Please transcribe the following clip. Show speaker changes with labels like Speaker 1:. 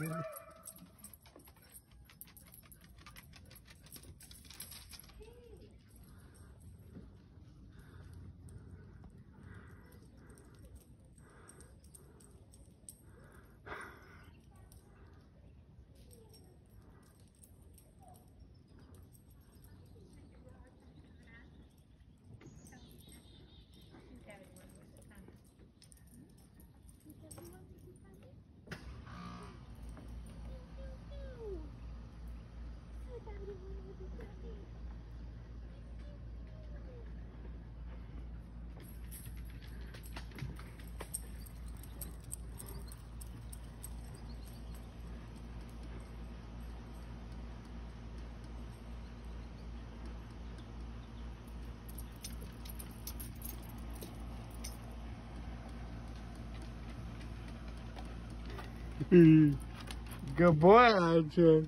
Speaker 1: Yeah. Hmm. Good boy, Archer.